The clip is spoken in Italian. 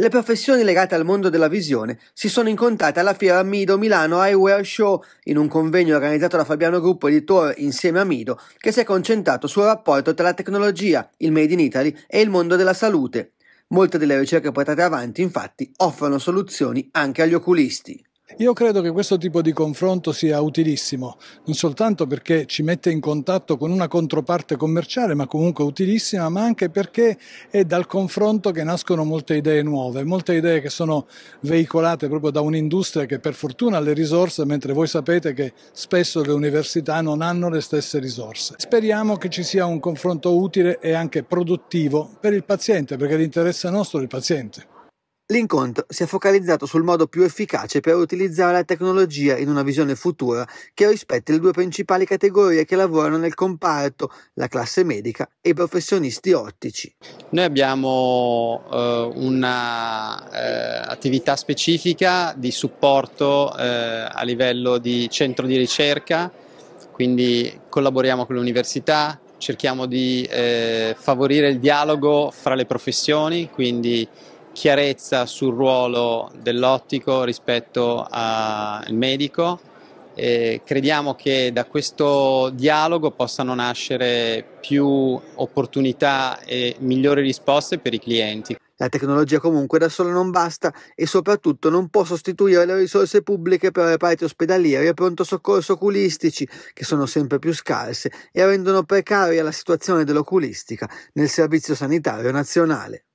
Le professioni legate al mondo della visione si sono incontrate alla fiera Mido Milano Eyewear Show in un convegno organizzato da Fabiano Gruppo Editore insieme a Mido che si è concentrato sul rapporto tra la tecnologia, il Made in Italy e il mondo della salute. Molte delle ricerche portate avanti infatti offrono soluzioni anche agli oculisti. Io credo che questo tipo di confronto sia utilissimo, non soltanto perché ci mette in contatto con una controparte commerciale, ma comunque utilissima, ma anche perché è dal confronto che nascono molte idee nuove, molte idee che sono veicolate proprio da un'industria che per fortuna ha le risorse, mentre voi sapete che spesso le università non hanno le stesse risorse. Speriamo che ci sia un confronto utile e anche produttivo per il paziente, perché l'interesse nostro è il paziente. L'incontro si è focalizzato sul modo più efficace per utilizzare la tecnologia in una visione futura che rispetti le due principali categorie che lavorano nel comparto, la classe medica e i professionisti ottici. Noi abbiamo eh, un'attività eh, specifica di supporto eh, a livello di centro di ricerca, quindi collaboriamo con l'università, cerchiamo di eh, favorire il dialogo fra le professioni, quindi chiarezza sul ruolo dell'ottico rispetto al medico e crediamo che da questo dialogo possano nascere più opportunità e migliori risposte per i clienti. La tecnologia comunque da sola non basta e soprattutto non può sostituire le risorse pubbliche per reparti ospedalieri e pronto soccorso oculistici, che sono sempre più scarse e rendono precaria la situazione dell'oculistica nel servizio sanitario nazionale.